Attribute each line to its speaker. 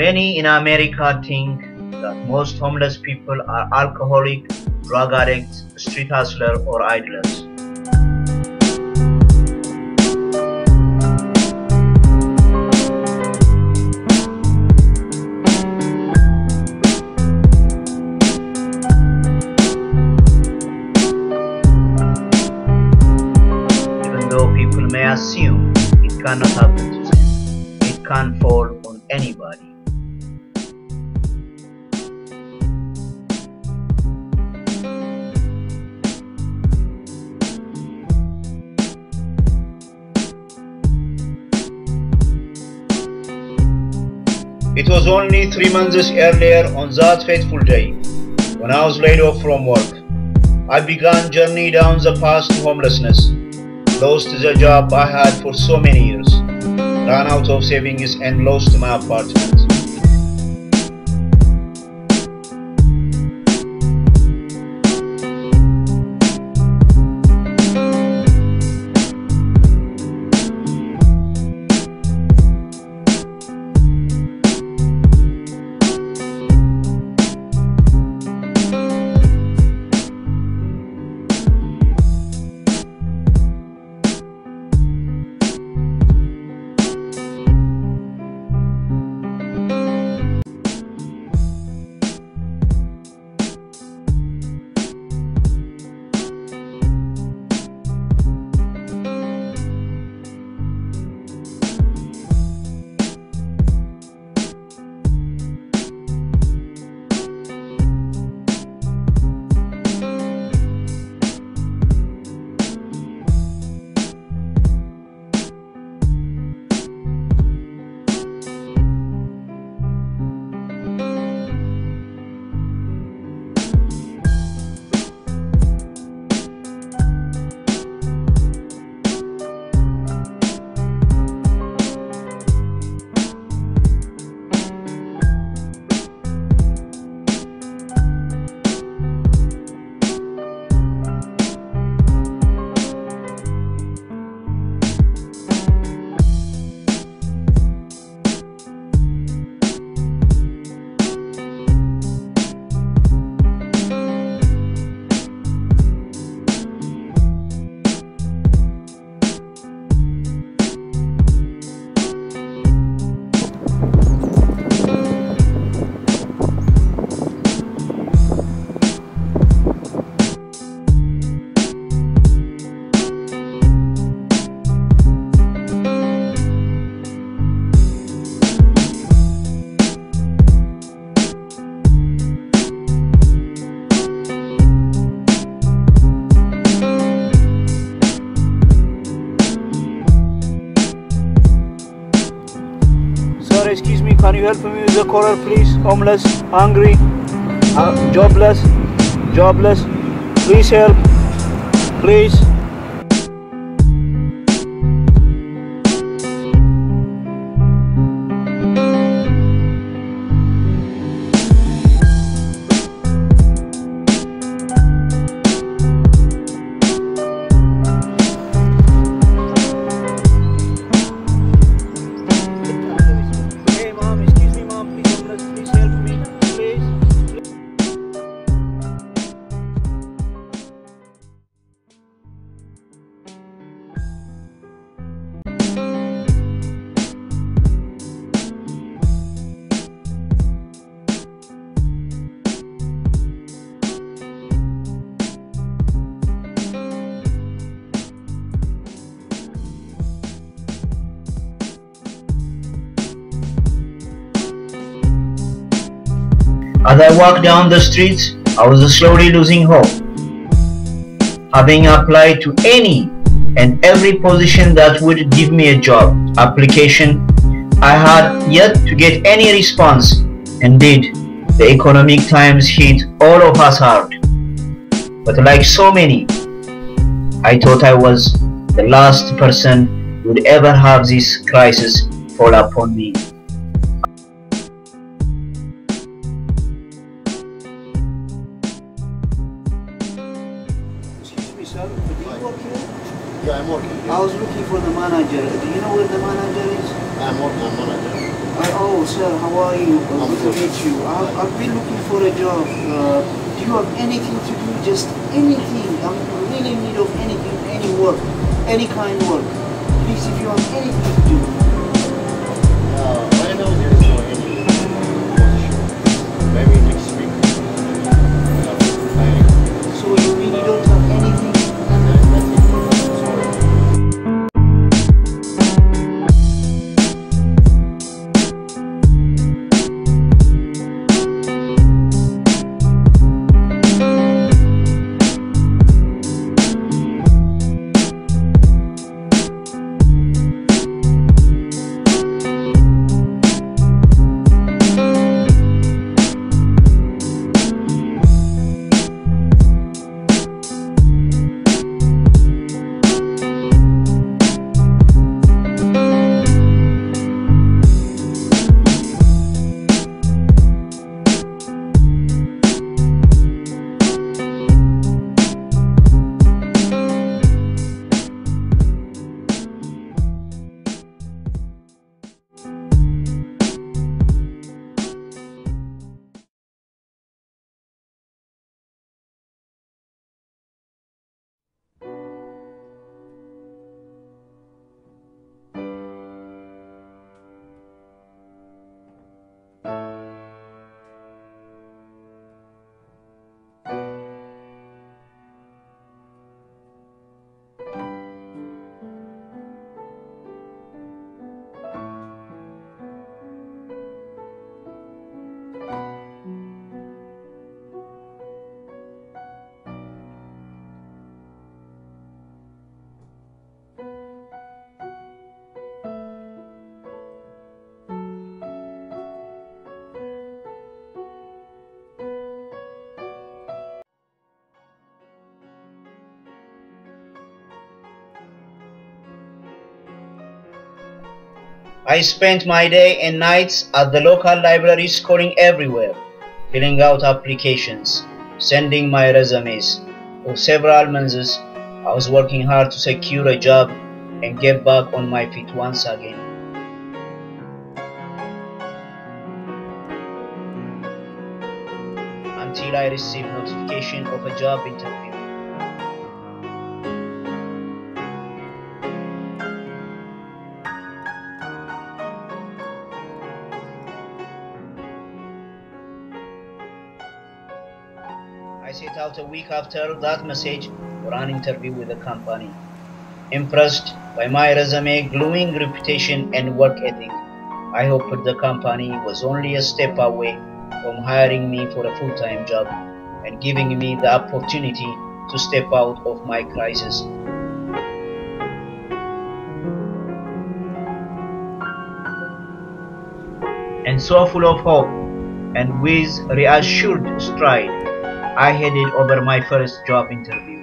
Speaker 1: Many in America think that most homeless people are alcoholic, drug addicts, street hustlers, or idlers. Even though people may assume it cannot happen It was only three months earlier on that fateful day when I was laid off from work. I began journey down the path to homelessness, lost the job I had for so many years, ran out of savings and lost my apartment. Excuse me, can you help me with the caller, please? Homeless, hungry, uh, jobless, jobless. Please help, please. As I walked down the streets, I was slowly losing hope. Having applied to any and every position that would give me a job application, I had yet to get any response. Indeed, the economic times hit all of us hard. But like so many, I thought I was the last person would ever have this crisis fall upon me. Me, sir. Do you work here?
Speaker 2: Yeah, I'm working.
Speaker 1: I was looking for the manager. Do you know where the manager is?
Speaker 2: I'm working on the manager.
Speaker 3: Uh, oh, sir, how are you? Uh,
Speaker 2: I'm
Speaker 3: good to meet you. I, I've been looking for a job. Uh, do you have anything to do? Just anything. I'm really in need of anything, any work, any kind of work. Please, if you have anything to do.
Speaker 1: I spent my day and nights at the local library scrolling everywhere, filling out applications, sending my resumes. For several months, I was working hard to secure a job and get back on my feet once again. Until I received notification of a job interview. I set out a week after that message for an interview with the company. Impressed by my resume, glowing reputation, and work ethic, I hoped the company was only a step away from hiring me for a full time job and giving me the opportunity to step out of my crisis. And so full of hope and with reassured stride, I headed over my first job interview.